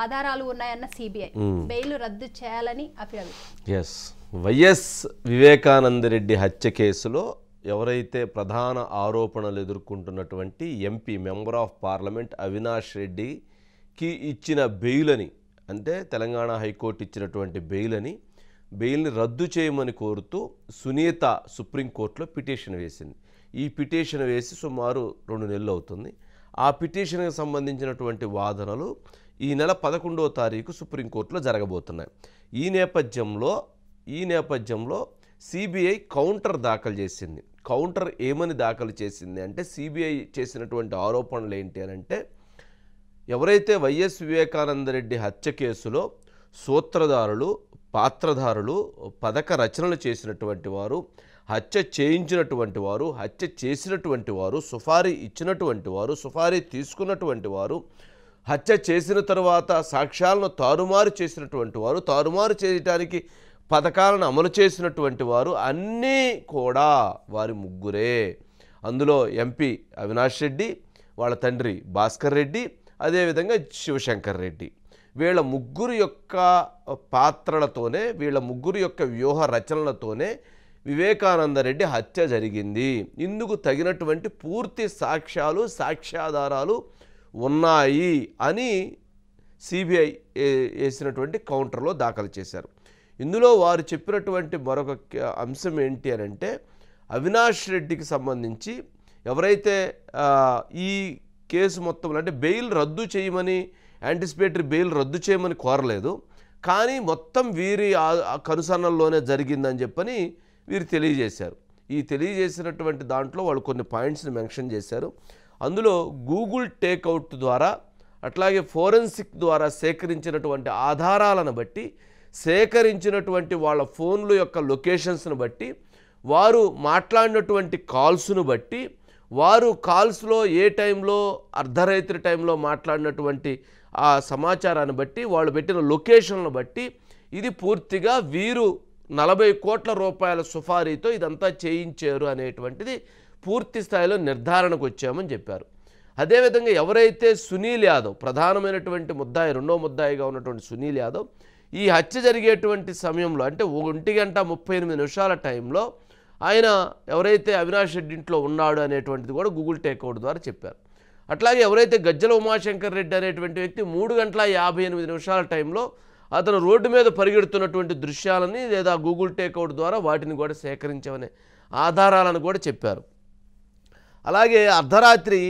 ఆధారాలు ఉన్నాయన్న CBI. Bail రద్దు చేయాలని అఫిడవిట్. ఎస్ వైఎస్ వివేకానందరెడ్డి హత్య కేసులో ఎవరైతే ప్రధాన ఆరోపణలు ఎదుర్కొంటున్నటువంటి MP member of parliament Avinash రెడ్డికి ఇచ్చిన బెయిలని అంటే తెలంగాణ హైకోర్టు ఇచ్చినటువంటి బెయిలని బెయిల్ని రద్దు చేయమని కోరుతూ సునీత సుప్రీంకోర్టులో పిటిషన్ వేసింది. ఈ పిటిషన్ వేసి సుమారు రెండు నెలలు అవుతుంది. ఆ పిటిషన్కి సంబంధించినటువంటి వాదనలు ఈ నెల పదకొండవ తారీఖు సుప్రీంకోర్టులో జరగబోతున్నాయి. ఈ నేపథ్యంలో ఈ నేపథ్యంలో సిబిఐ కౌంటర్ దాఖలు చేసింది. కౌంటర్ ఏమని దాఖలు చేసింది అంటే సిబిఐ చేసినటువంటి ఆరోపణలు ఏంటి అని అంటే ఎవరైతే వైఎస్ వివేకానందరెడ్డి హత్య కేసులో సూత్రధారులు పాత్రధారులు పథక రచనలు చేసినటువంటి వారు హత్య చేయించినటువంటి వారు హత్య చేసినటువంటి వారు సుఫారీ ఇచ్చినటువంటి వారు సుఫారీ తీసుకున్నటువంటి వారు హత్య చేసిన తర్వాత సాక్ష్యాలను తారుమారు చేసినటువంటి వారు తారుమారు చేయడానికి పథకాలను అమలు చేసినటువంటి వారు అన్నీ కూడా వారి ముగ్గురే. అందులో ఎంపీ అవినాష్ రెడ్డి వాళ్ళ తండ్రి భాస్కర్ రెడ్డి అదేవిధంగా శివశంకర్ రెడ్డి. వీళ్ళ ముగ్గురు యొక్క పాత్రలతోనే వీళ్ళ ముగ్గురు యొక్క వ్యూహ రచనలతోనే వివేకానంద రెడ్డి హత్య జరిగింది. ఇందుకు తగినటువంటి పూర్తి సాక్ష్యాలు సాక్ష్యాధారాలు ఉన్నాయి అని సిబిఐ వేసినటువంటి కౌంటర్లో దాఖలు చేశారు. ఇందులో వారు చెప్పినటువంటి మరొక అంశం ఏంటి అని అంటే అవినాష్ రెడ్డికి సంబంధించి ఎవరైతే ఈ కేసు మొత్తం అంటే బెయిల్ రద్దు చేయమని యాంటిసిపేటరీ బెయిల్ రద్దు చేయమని కోరలేదు. కానీ మొత్తం వీరి ఆ కనుసన్నల్లోనే జరిగిందని చెప్పని వీరు తెలియజేశారు. ఈ తెలియజేసినటువంటి దాంట్లో వాళ్ళు కొన్ని పాయింట్స్ని మెన్షన్ చేశారు. అందులో గూగుల్ టేక్అవుట్ ద్వారా అట్లాగే ఫోరెన్సిక్ ద్వారా సేకరించినటువంటి ఆధారాలను బట్టి సేకరించినటువంటి వాళ్ళ ఫోన్ల యొక్క లొకేషన్స్ను బట్టి వారు మాట్లాడినటువంటి కాల్స్ను బట్టి వారు కాల్స్లో ఏ టైంలో అర్ధరాత్రి టైంలో మాట్లాడినటువంటి ఆ సమాచారాన్ని బట్టి వాళ్ళు పెట్టిన లొకేషన్లను బట్టి ఇది పూర్తిగా వీరు నలభై కోట్ల రూపాయల సుఫారీతో ఇదంతా చేయించారు అనేటువంటిది పూర్తి స్థాయిలో నిర్ధారణకు వచ్చామని చెప్పారు. అదేవిధంగా ఎవరైతే సునీల్ యాదవ్ ప్రధానమైనటువంటి ముద్దాయి రెండో ముద్దాయిగా ఉన్నటువంటి సునీల్ యాదవ్ ఈ హత్య జరిగేటువంటి సమయంలో అంటే ఒంటి గంట ముప్పై ఎనిమిది నిమిషాల టైంలో ఆయన ఎవరైతే అవినాష్ రెడ్డి ఇంట్లో ఉన్నాడు అనేటువంటిది కూడా గూగుల్ టేక్అవుట్ ద్వారా చెప్పారు. అట్లాగే ఎవరైతే గజ్జల ఉమాశంకర్ రెడ్డి అనేటువంటి వ్యక్తి మూడు గంటల యాభై ఎనిమిది నిమిషాల టైంలో అతను రోడ్డు మీద పరిగెడుతున్నటువంటి దృశ్యాలని లేదా గూగుల్ టేక్అవుట్ ద్వారా వాటిని కూడా సేకరించమనే ఆధారాలను కూడా చెప్పారు. అలాగే అర్ధరాత్రి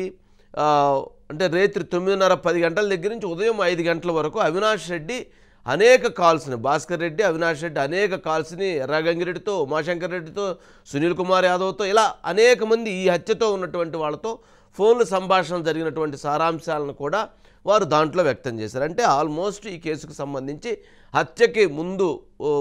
అంటే రేత్రి తొమ్మిదిన్నర పది గంటల దగ్గర నుంచి ఉదయం ఐదు గంటల వరకు అవినాష్ రెడ్డి అనేక కాల్స్ని భాస్కర్ రెడ్డి అవినాష్ రెడ్డి అనేక కాల్స్ని ఎర్రగంగిరెడ్డితో ఉమాశంకర్ రెడ్డితో సునీల్ కుమార్ యాదవ్తో ఇలా అనేక మంది ఈ హత్యతో ఉన్నటువంటి వాళ్ళతో ఫోన్లు సంభాషణ జరిగినటువంటి సారాంశాలను కూడా వారు దాంట్లో వ్యక్తం చేశారు. అంటే ఆల్మోస్ట్ ఈ కేసుకు సంబంధించి హత్యకి ముందు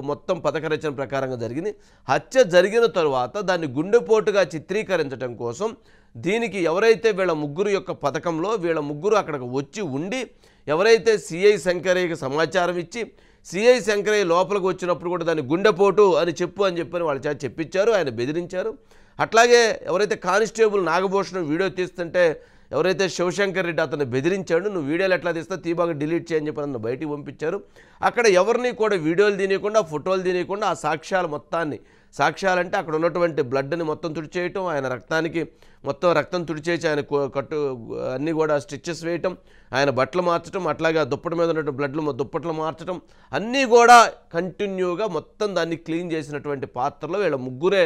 మొత్తం పథక రచన ప్రకారంగా జరిగింది. హత్య జరిగిన తరువాత దాన్ని గుండెపోటుగా చిత్రీకరించడం కోసం దీనికి ఎవరైతే వీళ్ళ ముగ్గురు యొక్క పథకంలో వీళ్ళ ముగ్గురు అక్కడికి వచ్చి ఉండి ఎవరైతే సిఐ శంకరయ్యకి సమాచారం ఇచ్చి సిఐ శంకరయ్య లోపలికి వచ్చినప్పుడు కూడా దాన్ని గుండెపోటు అని చెప్పు అని చెప్పని వాళ్ళ చేత చెప్పించారు ఆయన బెదిరించారు. అట్లాగే ఎవరైతే కానిస్టేబుల్ నాగభూషణం వీడియో తీస్తుంటే ఎవరైతే శివశంకర్ రెడ్డి అతను బెదిరించాడు నువ్వు వీడియోలు ఎట్లా తీస్తా తీబాగా డిలీట్ చేయని చెప్పి నన్ను బయటికి పంపించారు. అక్కడ ఎవరిని కూడా వీడియోలు తీయకుండా ఫోటోలు తీయకుండా ఆ సాక్ష్యాలు మొత్తాన్ని సాక్ష్యాలంటే అక్కడ ఉన్నటువంటి బ్లడ్ని మొత్తం తుడిచేయటం ఆయన రక్తానికి మొత్తం రక్తం తుడిచేసి ఆయన కో- కట్టు అన్నీ కూడా స్టిచ్చెస్ వేయటం ఆయన బట్టలు మార్చడం అట్లాగే దుప్పటి మీద ఉన్నటువంటి బ్లడ్లు దుప్పట్లు మార్చడం అన్నీ కూడా కంటిన్యూగా మొత్తం దాన్ని క్లీన్ చేసినటువంటి పాత్రలో వీళ్ళ ముగ్గురే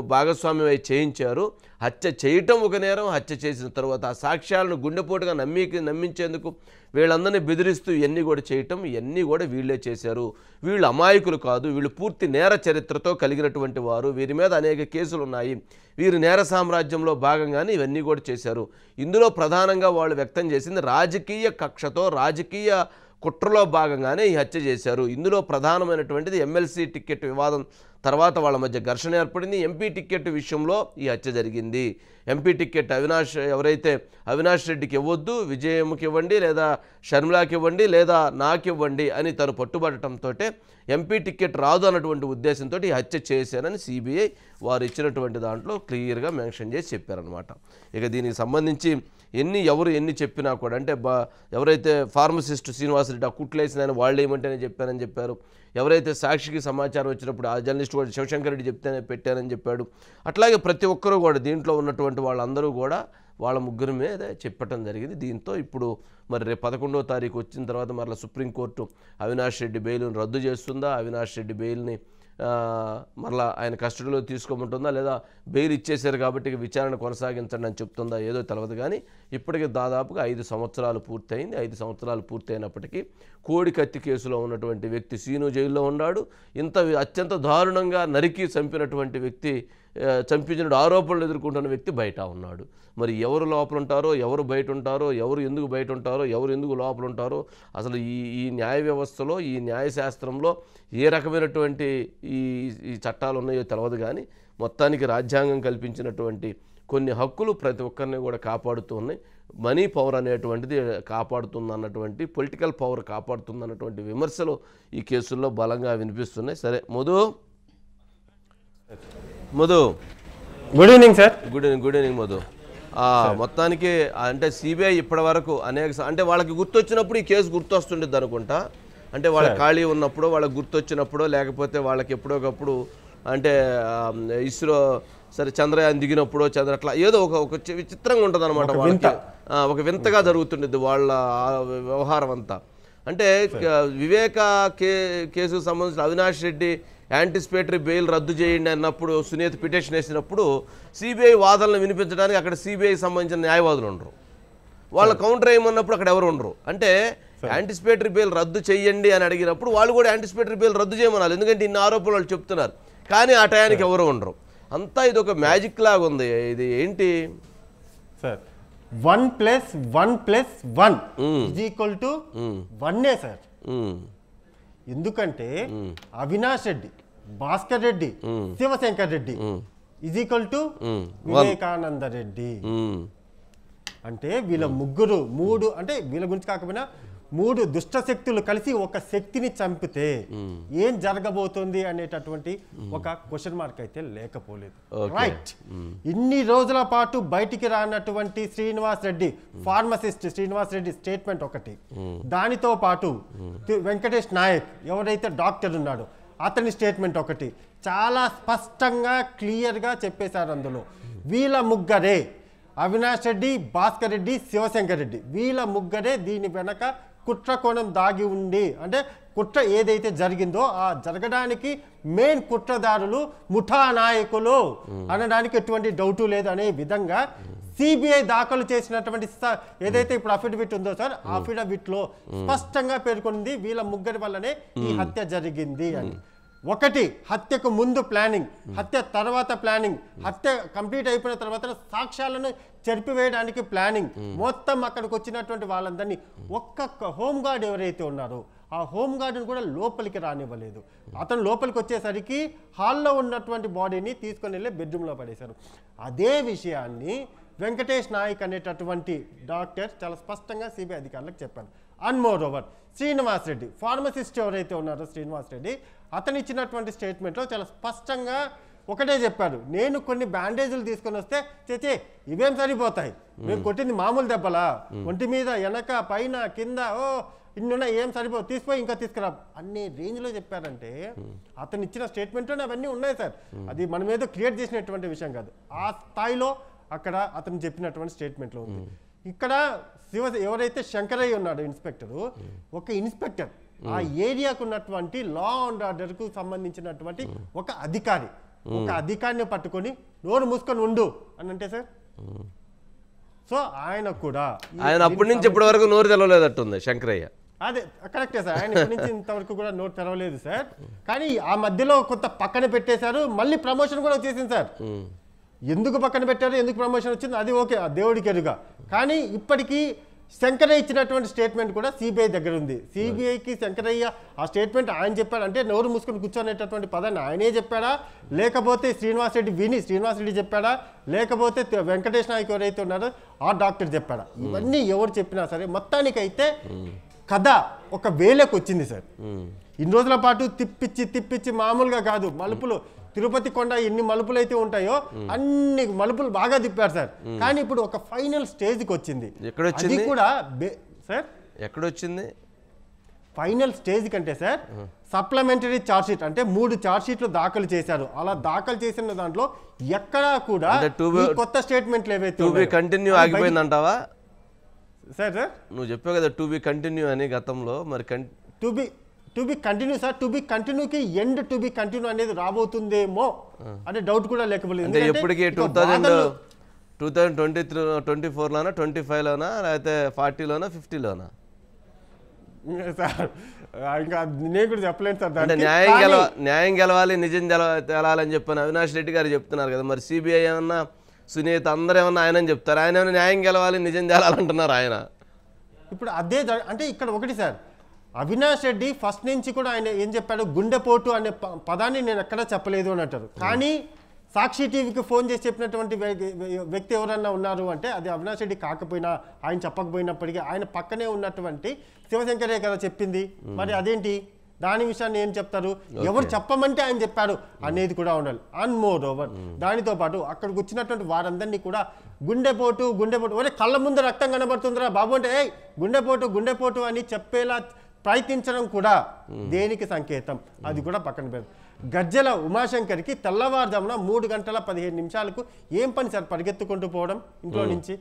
భాగస్వామ్యం చేయించారు. హత్య చేయటం ఒక నేరం హత్య చేసిన తర్వాత ఆ సాక్ష్యాలను గుండెపోటుగా నమ్మి నమ్మించేందుకు వీళ్ళందరినీ బెదిరిస్తూ ఇవన్నీ కూడా చేయటం ఇవన్నీ కూడా వీళ్ళే చేశారు. వీళ్ళు అమాయకులు కాదు వీళ్ళు పూర్తి నేర చరిత్రతో కలిగినటువంటి వారు. వీరి మీద అనేక కేసులు ఉన్నాయి. వీరు నేర సామ్రాజ్యంలో భాగంగానే ఇవన్నీ కూడా చేశారు. ఇందులో ప్రధానంగా వాళ్ళు వ్యక్తం చేసింది రాజకీయ కక్షతో రాజకీయ కుట్రలో భాగంగానే ఈ హత్య చేశారు. ఇందులో ప్రధానమైనటువంటిది ఎమ్మెల్సీ టికెట్ వివాదం. తర్వాత వాళ్ళ మధ్య ఘర్షణ ఏర్పడింది. ఎంపీ టికెట్ విషయంలో ఈ హత్య జరిగింది. ఎంపీ టికెట్ అవినాష్ ఎవరైతే అవినాష్ రెడ్డికి ఇవ్వద్దు విజయముకి ఇవ్వండి లేదా షర్మిలాకి ఇవ్వండి లేదా నాకు ఇవ్వండి అని తను పట్టుబడటంతో ఎంపీ టికెట్ రాదు అన్నటువంటి ఉద్దేశంతో ఈ హత్య చేశానని సిబిఐ వారు ఇచ్చినటువంటి దాంట్లో క్లియర్గా మెన్షన్ చేసి చెప్పారనమాట ఇక దీనికి సంబంధించి ఎన్ని ఎవరు ఎన్ని చెప్పినా కూడా అంటే బా ఎవరైతే ఫార్మసిస్ట్ శ్రీనివాసరెడ్డి ఆ కుట్లేసిన ఆయన వాళ్ళు ఏమంటేనే చెప్పానని చెప్పారు. ఎవరైతే సాక్షికి సమాచారం వచ్చినప్పుడు ఆ జర్నలిస్ట్ కూడా శివశంకర్ రెడ్డి చెప్తేనే పెట్టానని చెప్పాడు. అట్లాగే ప్రతి ఒక్కరూ కూడా దీంట్లో ఉన్నటువంటి వాళ్ళందరూ కూడా వాళ్ళ ముగ్గురి మీద చెప్పటం జరిగింది. దీంతో ఇప్పుడు మరి రేపు పదకొండవ తారీఖు వచ్చిన తర్వాత మరలా సుప్రీంకోర్టు అవినాష్ రెడ్డి బెయిల్ని రద్దు చేస్తుందా? అవినాష్ రెడ్డి బెయిల్ని మరలా ఆయన కస్టడీలో తీసుకోమంటుందా లేదా బెయిల్ ఇచ్చేశారు కాబట్టి విచారణ కొనసాగించండి అని చెప్తుందా ఏదో తెలియదు కానీ ఇప్పటికీ దాదాపుగా ఐదు సంవత్సరాలు పూర్తయింది. ఐదు సంవత్సరాలు పూర్తయినప్పటికీ కోడి కత్తి కేసులో ఉన్నటువంటి వ్యక్తి సీను జైల్లో ఉన్నాడు. ఇంత అత్యంత దారుణంగా నరికి చంపినటువంటి వ్యక్తి చంపించినట్టు ఆరోపణలు ఎదుర్కొంటున్న వ్యక్తి బయట ఉన్నాడు. మరి ఎవరు లోపల ఉంటారో ఎవరు బయట ఉంటారో ఎవరు ఎందుకు బయట ఉంటారో ఎవరు ఎందుకు లోపల ఉంటారో అసలు ఈ ఈ న్యాయ వ్యవస్థలో ఈ న్యాయశాస్త్రంలో ఏ రకమైనటువంటి ఈ ఈ చట్టాలు ఉన్నాయో తెలియదు కానీ మొత్తానికి రాజ్యాంగం కల్పించినటువంటి కొన్ని హక్కులు ప్రతి ఒక్కరిని కూడా కాపాడుతూ ఉన్నాయి మనీ పవర్ అనేటువంటిది కాపాడుతుంది అన్నటువంటి పొలిటికల్ పవర్ కాపాడుతుంది అన్నటువంటి విమర్శలు ఈ కేసుల్లో బలంగా వినిపిస్తున్నాయి. సరే Madhu. Madhu. Good evening sir good evening good evening Madhu. మొత్తానికి అంటే సిబిఐ ఇప్పటి వరకు అనేక అంటే వాళ్ళకి గుర్తొచ్చినప్పుడు ఈ కేసు గుర్తొస్తుండేది అనుకుంటా. అంటే వాళ్ళ ఖాళీ ఉన్నప్పుడు వాళ్ళకి గుర్తొచ్చినప్పుడు లేకపోతే వాళ్ళకి ఎప్పుడోకప్పుడు అంటే ఇస్రో సరే చంద్రయాన్ దిగినప్పుడు చంద్ర అట్లా ఏదో ఒక ఒక విచిత్రంగా ఉంటుంది అనమాట వాళ్ళకి. ఒక వింతగా జరుగుతుండేది వాళ్ళ వ్యవహారం అంతా. అంటే వివేక కే కేసుకు సంబంధించిన అవినాష్ రెడ్డి యాంటిసిపేటరీ బెయిల్ రద్దు చేయండి అన్నప్పుడు సునీత పిటిషన్ వేసినప్పుడు సిబిఐ వాదనలు వినిపించడానికి అక్కడ సిబిఐకి సంబంధించిన న్యాయవాదులు ఉండరు. వాళ్ళ కౌంటర్ ఏమన్నప్పుడు అక్కడ ఎవరు ఉండరు. అంటే యాంటిసిపేటరీ బెయిల్ రద్దు చేయండి అని అడిగినప్పుడు వాళ్ళు కూడా యాంటిసిపేటరీ బెయిల్ రద్దు చేయమనాలి ఎందుకంటే ఇన్ని ఆరోపణలు వాళ్ళు చెప్తున్నారు. కానీ ఆ టయానికి ఎవరు ఉండరు. అంతా ఇది ఒక మ్యాజిక్ లాగా ఉంది. ఇది ఏంటి? Sir one plus one plus one equal to వన్నే సార్ ఎందుకంటే Avinash Reddy Bhaskar Reddy Shivashankar Reddy is equal to Vivekananda Reddy. అంటే వీళ్ళ ముగ్గురు మూడు అంటే వీళ్ళ గురించి కాకపోయినా మూడు దుష్ట శక్తులు కలిసి ఒక శక్తిని చంపితే ఏం జరగబోతుంది అనేటటువంటి ఒక క్వశ్చన్ మార్క్ అయితే లేకపోలేదు. రైట్ ఇన్ని రోజుల పాటు బయటికి రానటువంటి శ్రీనివాస్ రెడ్డి ఫార్మసిస్ట్ శ్రీనివాస్ రెడ్డి స్టేట్మెంట్ ఒకటి. దానితో పాటు వెంకటేష్ నాయక్ ఎవరైతే డాక్టర్ ఉన్నాడో అతని స్టేట్మెంట్ ఒకటి. చాలా స్పష్టంగా క్లియర్గా చెప్పేశారు అందులో. వీళ్ళ ముగ్గరే అవినాష్ రెడ్డి భాస్కర్ రెడ్డి శివశంకర్ రెడ్డి. వీళ్ళ ముగ్గరే దీని వెనక కుట్ర కోణం దాగి ఉండి అంటే కుట్ర ఏదైతే జరిగిందో ఆ జరగడానికి మెయిన్ కుట్రదారులు ముఠా నాయకులు అనడానికి ఎటువంటి డౌటు లేదు అనే విధంగా సిబిఐ దాఖలు చేసినటువంటి ఏదైతే ఇప్పుడు అఫిడవిట్ ఉందో సార్ అఫిడవిట్లో స్పష్టంగా పేర్కొంది వీళ్ళ ముగ్గురి వల్లనే ఈ హత్య జరిగింది అని. ఒకటి హత్యకు ముందు ప్లానింగ్ హత్య తర్వాత ప్లానింగ్ హత్య కంప్లీట్ అయిపోయిన తర్వాత సాక్ష్యాలను చెరిపివేయడానికి ప్లానింగ్. మొత్తం అక్కడికి వచ్చినటువంటి వాళ్ళందరినీ ఒక్క హోమ్ గార్డ్ ఎవరైతే ఉన్నారో ఆ హోమ్ గార్డును కూడా లోపలికి రానివ్వలేదు. అతను లోపలికి వచ్చేసరికి హాల్లో ఉన్నటువంటి బాడీని తీసుకొని వెళ్ళి బెడ్రూమ్లో పడేశారు. అదే విషయాన్ని వెంకటేష్ నాయక్ అనేటటువంటి డాక్టర్ చాలా స్పష్టంగా సిబిఐ అధికారులకు చెప్పారు. And moreover Srinivas Reddy pharmacist ఎవరైతే ఉన్నారో శ్రీనివాస్ రెడ్డి అతను ఇచ్చినటువంటి స్టేట్మెంట్లో చాలా స్పష్టంగా ఒకటే చెప్పాడు. నేను కొన్ని బ్యాండేజీలు తీసుకొని వస్తే చేచే ఇవేం సరిపోతాయి? మేము కొట్టింది మామూలు దెబ్బలా? ఒంటి మీద వెనక పైన కింద ఓ ఇన్నున్న ఏం సరిపో తీసిపోయి ఇంకా తీసుకురా. అన్ని రేంజ్లో చెప్పారంటే అతను ఇచ్చిన స్టేట్మెంట్లోనే అవన్నీ ఉన్నాయి సార్. అది మనం ఏదో క్రియేట్ చేసినటువంటి విషయం కాదు. ఆ స్థాయిలో అక్కడ అతను చెప్పినటువంటి స్టేట్మెంట్లో ఉంది. ఇక్కడ శివ ఎవరైతే శంకరయ్య ఉన్నాడో ఇన్స్పెక్టరు ఒక ఇన్స్పెక్టర్ ఆ ఏరియాకు ఉన్నటువంటి లా అండ్ ఆర్డర్కు సంబంధించినటువంటి ఒక అధికారి. ఒక అధికారిని పట్టుకొని నోరు మూసుకొని ఉండు అని అంటే సార్? సో ఆయన కూడా ఆయన అప్పటి నుంచి ఇప్పటి వరకు నోరు తెలవలేదట్టుంది శంకరయ్య. అదే కరెక్టే సార్. ఆయన ఇప్పటి నుంచి ఇంతవరకు కూడా నోట్ తెరవలేదు సార్. కానీ ఆ మధ్యలో కొంత పక్కన పెట్టేశారు మళ్ళీ ప్రమోషన్ కూడా వచ్చేసింది సార్. ఎందుకు పక్కన పెట్టారు ఎందుకు ప్రమోషన్ వచ్చింది అది ఓకే ఆ దేవుడికి ఎరుగా కానీ ఇప్పటికీ శంకరయ్య ఇచ్చినటువంటి స్టేట్మెంట్ కూడా సిబిఐ దగ్గర ఉంది. సిబిఐకి శంకరయ్య ఆ స్టేట్మెంట్ ఆయన చెప్పాడు. అంటే నోరు మూసుకొని కూర్చోనేటటువంటి పదాన్ని ఆయనే చెప్పాడా? లేకపోతే శ్రీనివాస్ రెడ్డి విని శ్రీనివాస్ రెడ్డి చెప్పాడా? లేకపోతే వెంకటేష్ నాయక్ ఎవరైతే ఉన్నారో ఆ డాక్టర్ చెప్పాడా? ఇవన్నీ ఎవరు చెప్పినా సరే మొత్తానికైతే కథ ఒక వేలకు వచ్చింది సార్. ఇన్ని రోజుల పాటు తిప్పిచ్చి తిప్పిచ్చి మామూలుగా కాదు మలుపులు. తిరుపతి కొండ ఎన్ని మలుపులు అయితే ఉంటాయో అన్ని మలుపులు బాగా తిప్పారు సార్. కానీ ఇప్పుడు ఒక ఫైనల్ స్టేజ్కి వచ్చింది? అది కూడా సార్? ఎక్కడొచ్చింది? ఫైనల్ స్టేజ్ కంటే సార్ సప్లిమెంటరీ షీట్ అంటే మూడు షీట్లు దాఖలు చేశారు. అలా దాఖలు చేసిన దాంట్లో ఎక్కడా కూడా కొత్త స్టేట్మెంట్లు ఏవైతే కంటిన్యూ ఆగిపోయిందంటావా సార్ సార్? నువ్వు చెప్పావు కదా టు బి కంటిన్యూ అని గతంలో మరి to be to be continue sir to be కంటిన్యూకి end to be continue అనేది రాబోతుందేమో అంటే డౌట్ కూడా లేకపోలేదు. అంటే ఎప్పటికి two thousand two thousand twenty three twenty ఫోర్లోనా twenty ఫైవ్లోనా లేకపోతే ఫార్టీలోనా ఫిఫ్టీలోనా సార్ ఇంకా నేను కూడా చెప్పలేను సార్ అంటే. న్యాయం గెలవ న్యాయం గెలవాలి నిజం గెలవ తేలాలని చెప్పని అవినాష్ రెడ్డి గారు చెప్తున్నారు కదా. మరి సిబిఐ ఏమన్నా సునీత అందరూ ఏమన్నా ఆయన చెప్తారు? ఆయన ఏమన్నా న్యాయం గెలవాలి నిజం గెలాలంటున్నారు ఆయన? ఇప్పుడు అదే అంటే ఇక్కడ ఒకటి సార్ అవినాష్ రెడ్డి ఫస్ట్ నుంచి కూడా ఆయన ఏం చెప్పాడు? గుండెపోటు అనే పదాన్ని నేను ఎక్కడా చెప్పలేదు అని అంటారు. కానీ సాక్షి టీవీకి ఫోన్ చేసి చెప్పినటువంటి వ్య- వ్య- వ్యక్తి ఎవరన్నా ఉన్నారు అంటే అది అవినాష్ రెడ్డి కాకపోయినా ఆయన చెప్పకపోయినప్పటికీ ఆయన పక్కనే ఉన్నటువంటి శివశంకరే కదా చెప్పింది. మరి అదేంటి? దాని విషయాన్ని ఏం చెప్తారు? ఎవరు చెప్పమంటే ఆయన చెప్పారు అనేది కూడా ఉండాలి. అన్ మోర్ ఓవర్ దానితో పాటు అక్కడికి వచ్చినటువంటి వారందరినీ కూడా గుండెపోటు గుండెపోటు ఒరే కళ్ళ ముందు రక్తం కనబడుతుందిరా బాబు అంటే గుండెపోటు గుండెపోటు అని చెప్పేలా ప్రయత్నించడం కూడా దేనికి సంకేతం? అది కూడా పక్కన పెడతాం గజ్జల ఉమాశంకర్కి తెల్లవారుజామున మూడు గంటల పదిహేను నిమిషాలకు ఏం పని సార్? పరిగెత్తుకుంటూ పోవడం ఇంట్లో నుంచి?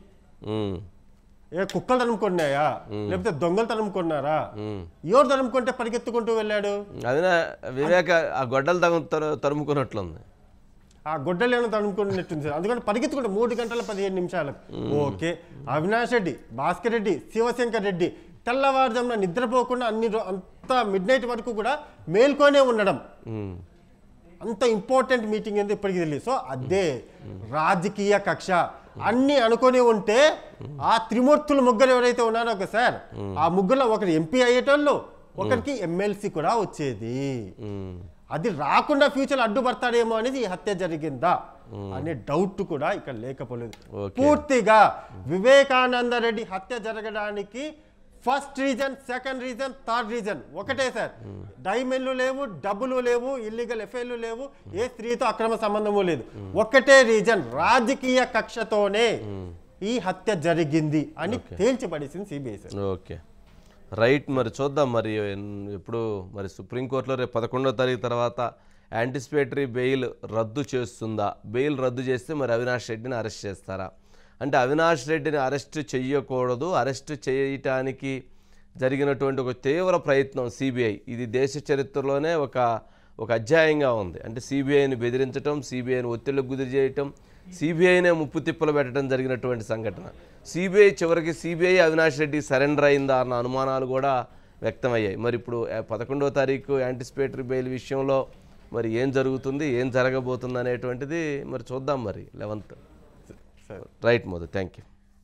ఏ కుక్కలు తరుముకున్నాయా లేకపోతే దొంగలు తరుముకున్నారా ఎవరు తరుముకుంటే పరిగెత్తుకుంటూ వెళ్ళాడు? అవినా వివేక ఆ గొడ్డలు తరుముకున్నట్లుంది. ఆ గొడ్డలేమో తడుముకున్నట్టుంది సార్. అందుకని పరిగెత్తుకుంటే మూడు గంటల పదిహేను నిమిషాలకు. ఓకే. అవినాష్ రెడ్డి భాస్కర్ రెడ్డి శివశంకర్ రెడ్డి తెల్లవారుజామున నిద్రపోకుండా అన్ని అంతా మిడ్ నైట్ వరకు కూడా మేల్కొనే ఉండడం అంత ఇంపార్టెంట్ మీటింగ్ ఏందో ఇప్పటికి తెలియదు సో అదే రాజకీయ కక్ష అన్ని అనుకొని ఉంటే ఆ త్రిమూర్తులు ముగ్గురు ఎవరైతే ఉన్నారో ఒక సార్ ఆ ముగ్గురులో ఒకరు ఎంపీ అయ్యేటోళ్ళు ఒకరికి ఎమ్మెల్సీ కూడా వచ్చేది. అది రాకుండా ఫ్యూచర్ అడ్డుపడతాడేమో అనేది ఈ హత్య జరిగిందా అనే డౌట్ కూడా ఇక్కడ లేకపోలేదు. పూర్తిగా వివేకానంద రెడ్డి హత్య జరగడానికి first reason second reason third reason. ఒకటే సార్. డైమెన్లు లేవు డబ్బులు లేవు ఇల్లీగల్ ఎఫ్ఐలు లేవు ఏ స్త్రీతో అక్రమ సంబంధము లేదు. ఒకటే రీజన్ రాజకీయ కక్షతోనే ఈ హత్య జరిగింది అని తేల్చిపడేసింది సిబిఐ సార్. ఓకే. రైట్ మరి చూద్దాం మరి ఎప్పుడు మరి సుప్రీంకోర్టులో రేపు పదకొండో తారీఖు తర్వాత యాంటిసిపేటరీ బెయిల్ రద్దు చేస్తుందా? బెయిల్ రద్దు చేస్తే మరి అవినాష్ రెడ్డిని అరెస్ట్ చేస్తారా? అంటే అవినాష్ రెడ్డిని అరెస్ట్ చేయకూడదు అరెస్ట్ చేయటానికి జరిగినటువంటి ఒక తీవ్ర ప్రయత్నం సిబిఐ. ఇది దేశ చరిత్రలోనే ఒక ఒక అధ్యాయంగా ఉంది. అంటే సిబిఐని బెదిరించడం సిబిఐని ఒత్తిళ్ళకు గురి చేయటం సిబిఐనే ముప్పు తిప్పలు పెట్టడం జరిగినటువంటి సంఘటన. సిబిఐ చివరికి సిబిఐ అవినాష్ రెడ్డి సరెండర్ అయిందా అన్న అనుమానాలు కూడా వ్యక్తమయ్యాయి. మరి ఇప్పుడు పదకొండవ తారీఖు యాంటిసిపేటరీ బెయిల్ విషయంలో మరి ఏం జరుగుతుంది ఏం జరగబోతుంది అనేటువంటిది మరి చూద్దాం మరి లెవెన్త్ రైట్ మోదు థ్యాంక్ యూ